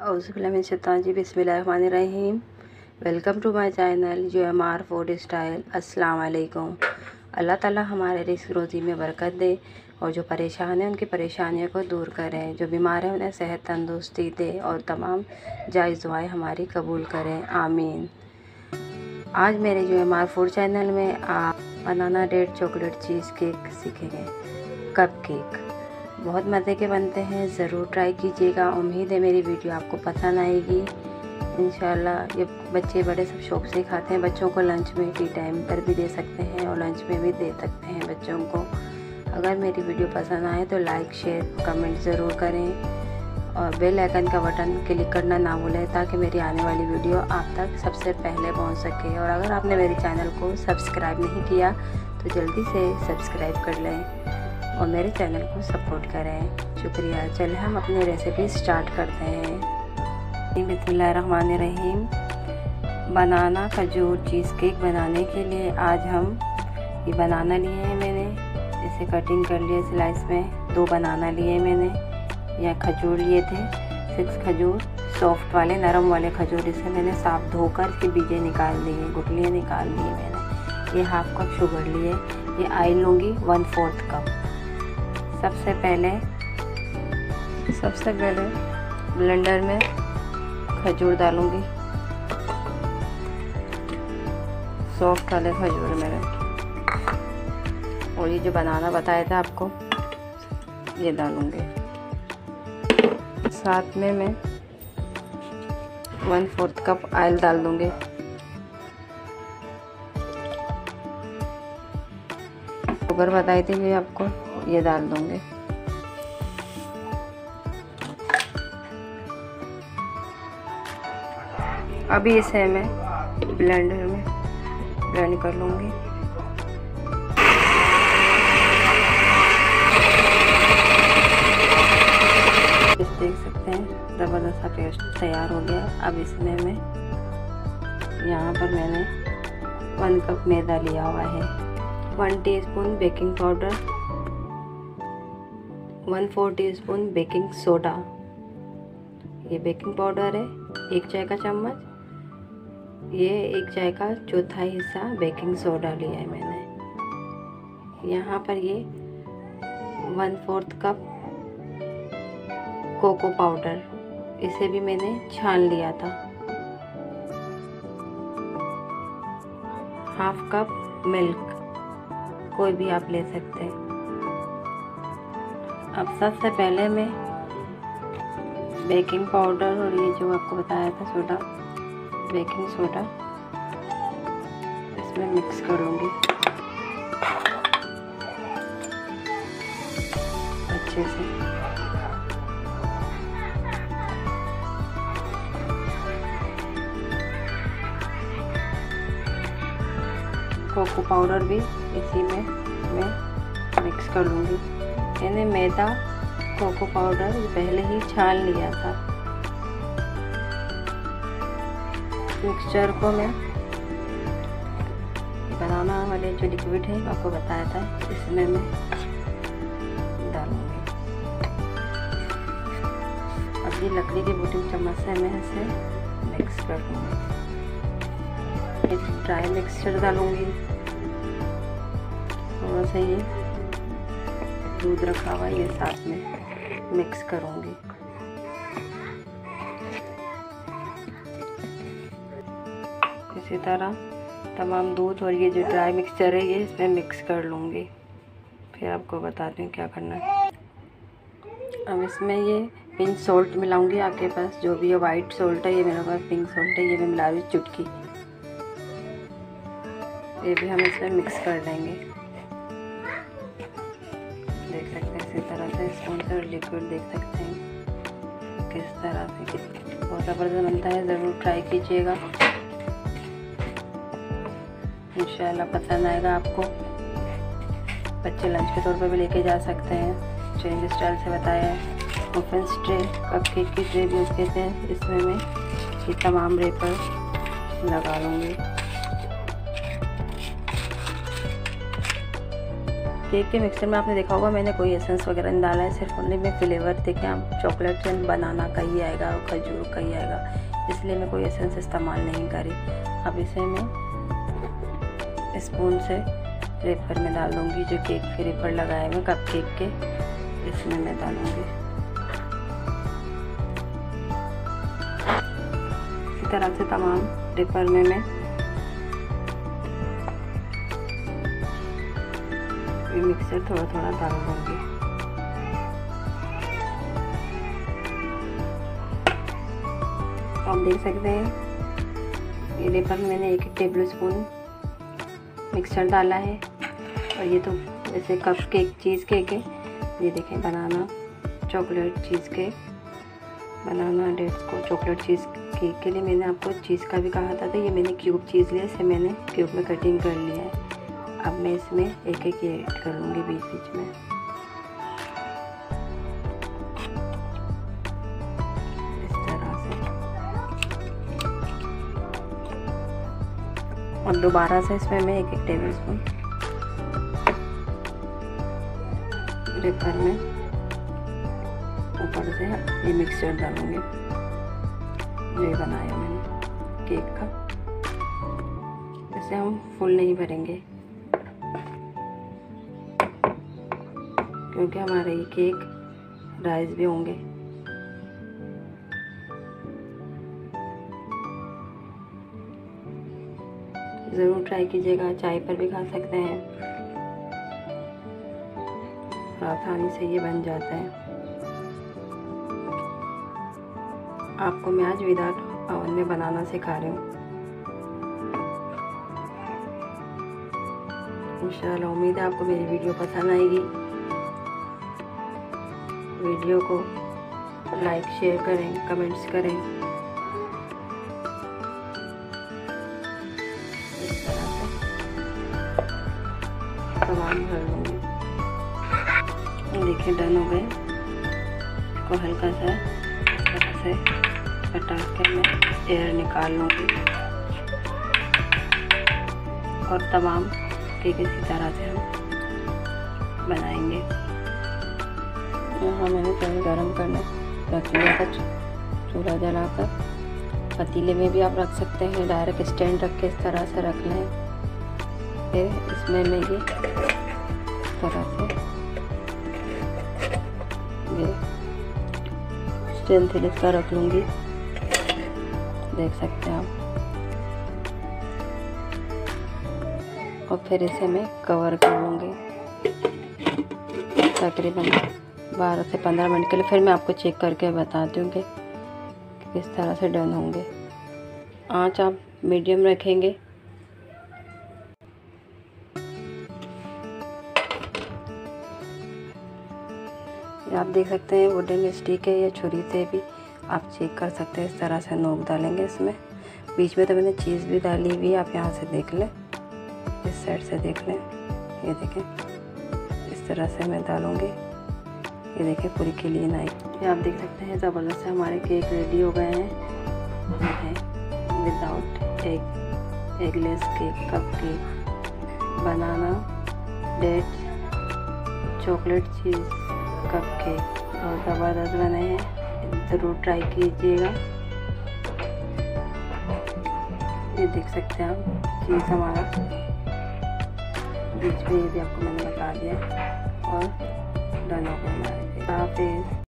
अज़बिल्लाजी बिसमीम welcome to my channel, जो M R food style. अस्सलाम वालेकुम अल्लाह ताला हमारे रिस्क रोज़ी में बरकत दे और जो परेशान हैं, उनकी परेशानियों को दूर करें। जो बीमार हैं, उन्हें सेहत तंदुरुस्ती दे और तमाम जायज़ दुआएँ हमारी कबूल करें। आमीन। आज मेरे जो एम आर फ़ूड चैनल में आप banana date chocolate cheese cake सीखेंगे। कप केक बहुत मज़े के बनते हैं, ज़रूर ट्राई कीजिएगा। उम्मीद है मेरी वीडियो आपको पसंद आएगी। इन ये बच्चे बड़े सब शौक से खाते हैं। बच्चों को लंच में टी टाइम पर भी दे सकते हैं और लंच में भी दे सकते हैं बच्चों को। अगर मेरी वीडियो पसंद आए तो लाइक शेयर कमेंट ज़रूर करें। और बेल आइकन का बटन क्लिक करना ना भूलें ताकि मेरी आने वाली वीडियो आप तक सबसे पहले पहुँच सके। और अगर आपने मेरे चैनल को सब्सक्राइब नहीं किया तो जल्दी से सब्सक्राइब कर लें। और मेरे चैनल को सपोर्ट करें। शुक्रिया। चले हम अपनी रेसिपी स्टार्ट करते हैं। बिस्मिल्लाहिर्रहमानिर्रहीम। बनाना खजूर चीज़ केक बनाने के लिए आज हम ये बनाना लिए हैं मैंने। इसे कटिंग कर लिया स्लाइस में। दो बनाना लिए मैंने। या खजूर लिए थे। सिक्स खजूर। सॉफ्ट वाले, नरम वाले खजूर इसे मैंने साफ़ धोकर इसके बीजे निकाल दिए गुटलियाँ निकाल दी मैंने। ये हाफ़ कप शुगर लिए। ये आयल लूँगी वन फोर्थ कप सबसे पहले सबसे पहले ब्लेंडर में खजूर डालूँगी। सॉफ्ट वाले खजूर मेरे। और ये जो बनाना बताया था आपको, ये डालूँगी। साथ में मैं वन फोर्थ कप ऑयल डाल दूँगी। शुगर बताई थी ये आपको। ये डाल दूँगे। अभी इसे मैं ब्लेंडर में ब्लेंड कर लूँगी। देख सकते हैं, ज़बरदस्त पेस्ट तैयार हो गया। अब इसमें मैं यहाँ पर मैंने वन कप मैदा लिया हुआ है। One teaspoon baking powder one four teaspoon baking soda. ये बेकिंग पाउडर है, एक चाय का चम्मच. ये एक चाय का चौथा हिस्सा बेकिंग सोडा लिया है मैंने. यहाँ पर ये one fourth cup cocoa powder, इसे भी मैंने छान लिया था. हाफ़ कप मिल्क, कोई भी आप ले सकते हैं. अब सबसे पहले मैं बेकिंग पाउडर और ये जो आपको बताया था सोडा बेकिंग सोडा इसमें मिक्स करूँगी। अच्छे से। कोको पाउडर भी इसी में मैं मिक्स कर लूँगी मैंने मैदा, कोको पाउडर पहले ही छान लिया था। मिक्सचर को मैं बनाना वाले जो लिक्विड है, आपको बताया था, इसमें मैं डालूँगी। अब ये लकड़ी के बूटिंग चम्मच से मैं इसे मिक्स कर दूँगी। ड्राई मिक्सचर डालूँगी। थोड़ा सा ये दूध रखा हुआ ये साथ में मिक्स करूँगी। इसी तरह तमाम दूध और ये जो ड्राई मिक्सचर है, ये इसमें मिक्स कर लूँगी। फिर आपको बताती हूँ क्या करना है। अब इसमें ये पिंक सॉल्ट मिलाऊँगी आपके पास, जो भी है वाइट सॉल्ट है, ये मेरे पास पिंक सॉल्ट है, ये मैं मिला रही चुटकी। ये भी हम इसमें मिक्स कर लेंगे से लिक्विड देख सकते हैं। किस तरह से बहुत ज़बरदस्त बनता है, ज़रूर ट्राई कीजिएगा। इंशाल्लाह पसंद आएगा आपको। बच्चे लंच के तौर पर भी लेके जा सकते हैं। चेंज स्टाइल से बताया है। ओपन ट्रे कप केक की ट्रे भी उसके थे इसमें मैं ये तमाम रेपर लगा लूँगी। केक के मिक्सचर में आपने देखा होगा, मैंने कोई एसेंस वगैरह नहीं डाला है, सिर्फ़ ओनली में फ्लेवर देखें आप चॉकलेट एंड बनाना का ही आएगा और खजूर का ही आएगा। इसलिए मैं कोई एसेंस इस्तेमाल नहीं करी। अब इसे मैं स्पून से रेपर में डाल दूँगी जो केक के रेपर लगाए हुए कप केक के। इसमें मैं डालूँगी। इसी तरह से तमाम रेपर में मैं ये मिक्सर थोड़ा थोड़ा डाल दूँगी। तो आप देख सकते हैं ये रेपर में मैंने एक टेबल स्पून मिक्सचर डाला है। और ये तो जैसे कप केक चीज़ केक है। ये देखें banana chocolate cheese cake banana dates को चॉकलेट चीज़ केक के लिए मैंने आपको चीज़ का भी कहा था तो ये मैंने क्यूब चीज़ लिया, इसे मैंने क्यूब में कटिंग कर लिया है। अब मैं इसमें एक एक ये ऐड करूँगी बीच बीच में। इस तरह से। और दोबारा से इसमें मैं एक एक टेबल स्पून रेपर में ऊपर से ये मिक्सचर डालूँगी। जो ये बनाया मैंने केक का। इसे हम फुल नहीं भरेंगे। क्योंकि हमारे ये केक राइस भी होंगे। ज़रूर ट्राई कीजिएगा, चाय पर भी खा सकते हैं। आसानी से ये बन जाता है। आपको मैं आज विदाउट ओवन में बनाना सिखा रही हूँ। इंशाल्लाह, उम्मीद है आपको मेरी वीडियो पसंद आएगी। वीडियो को लाइक, शेयर करें, कमेंट्स करें। देखिए डन हो गए। इसको हल्का सा इस तरह से हटा के मैं एयर निकाल लूँगी और तमाम केक इसी तरह से हम बनाएँगे। यहाँ मैंने तेल गरम करने रख लिया था चूल्हा जलाकर। पतीले में भी आप रख सकते हैं डायरेक्ट स्टैंड रख के इस तरह से रख लें। फिर इसमें मैं ये तरह से ये स्टैंड फिर इसका रख लूँगी। देख सकते हैं आप। और फिर इसे मैं कवर कर लूँगी। तकरीबन बारह से पंद्रह मिनट के लिए, फिर मैं आपको चेक करके बताती हूँ कि किस तरह से डन होंगे। आँच आप मीडियम रखेंगे। आप देख सकते हैं वुडन स्टिक है या छुरी से भी आप चेक कर सकते हैं, इस तरह से नोक डालेंगे इसमें। बीच में तो मैंने चीज़ भी डाली हुई आप यहाँ से देख लें। इस साइड से देख लें। ये देखें, इस तरह से मैं डालूँगी। ये देखें पूरी क्लीन आई। ये आप देख सकते हैं, ज़बरदस्त हमारे केक रेडी हो गए हैं। Without egg eggless cake cupcake banana date chocolate cheese cupcake बहुत ज़बरदस्त बने हैं। ज़रूर ट्राई कीजिएगा। ये देख सकते हैं आप चीज़ हमारा। बीच में ये भी आपको मैंने बता दिया। और डन हो गया हमारे हाफिज़